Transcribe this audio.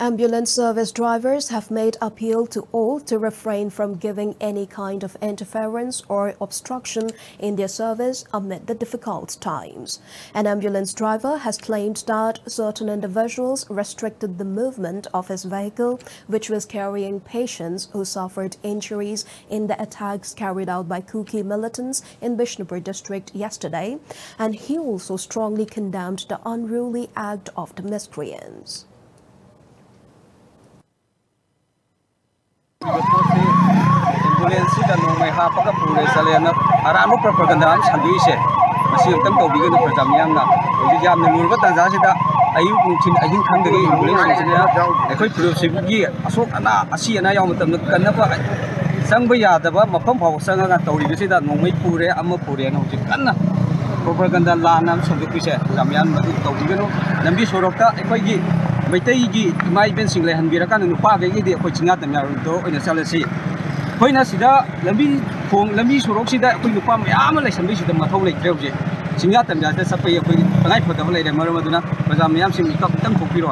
Ambulance service drivers have made appeal to all to refrain from giving any kind of interference or obstruction in their service amid the difficult times. An ambulance driver has claimed that certain individuals restricted the movement of his vehicle, which was carrying patients who suffered injuries in the attacks carried out by Kuki militants in Bishnupur district yesterday, and he also strongly condemned the unruly act of the miscreants. हापग पुरे चलेन अराम प्रपगंदा संदुइसे तंग तौबीगन प्रजा मियामना हौजिक यामना लुरब तंजासिदा अयुक नुथिन अहिं खंदगे ambulance सिने अखोय पुरुसिबगी असोक अना संग यादब मफम फाव संगा तौरिगसिदा नोंमै पुरे अम पुरे न हौजिक कन्ना प्रपगंदा लाना संदुइसे जामियान मदु तौबीगनो लंबी सोरकता अखोयगी मैतैगी इमा इबेंसिंग लेहनबिरकान नुपागैगी अखोय चिंगा तमयारुदो ओइना चलसी ꯑꯩꯈꯣꯏꯅ ꯁꯤꯗ ꯂꯝꯕꯤ ꯊꯣꯡ ꯂꯝꯕꯤ ꯁꯣꯔꯣꯛꯁꯤꯗ ꯑꯩꯈꯣꯏ ꯅꯨꯄꯥ ꯃꯌꯥꯝ ꯑꯃ ꯂꯩꯁꯟꯕꯁꯤꯗ ꯃꯊꯧ ꯂꯩꯇ꯭ꯔꯦ ꯍꯧꯖꯤꯛ ꯆꯤꯡꯌꯥ ꯇꯝꯌꯥꯗ ꯆꯠꯄꯒꯤ ꯑꯩꯈꯣꯏ ꯇꯉꯥꯏꯐꯗꯕ ꯂꯩꯔꯦ ꯃꯔꯝ ꯑꯗꯨꯅ ꯄ꯭ꯔꯖꯥ ꯃꯌꯥꯝꯁꯤꯡ ꯃꯤꯀꯞ ꯑꯃꯇꯪ ꯊꯣꯛꯄꯤꯔꯣ